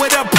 with a